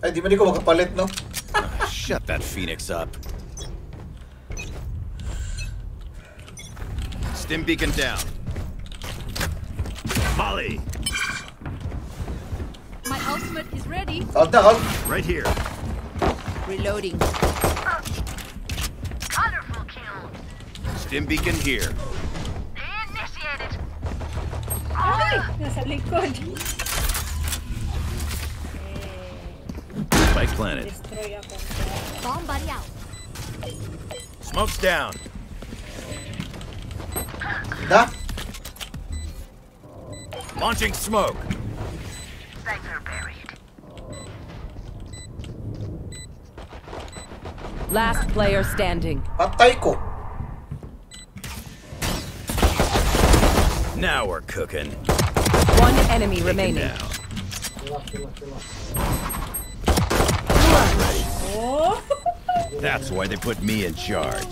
Ay, di man di ko makapalit, no? Shut that phoenix up. Stim beacon down. Molly, My ultimate is ready. Out na, out. right here. Reloading. Colorful kill. Stim beacon here. Initiated. Ay! Nasa likod. Planet. Bomb buddy out. Smoke's down. Na? Launching smoke. Cypher buried. Last player standing. Patay ko. Now we're cooking. One enemy Taken remaining. down. That's why they put me in charge.